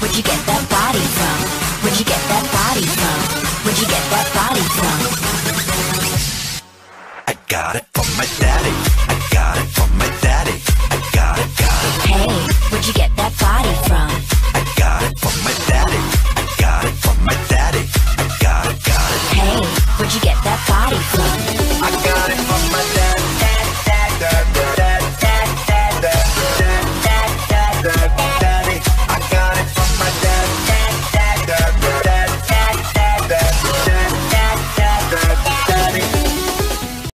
Where'd you get that body from? Where'd you get that body from? Where'd you get that body from? I got it from my daddy. I got it from my daddy. I got it, got it. Hey, where'd you get that body from? I got it from my daddy. I got it from my daddy. I got it, got it. Hey, where'd you get that body from?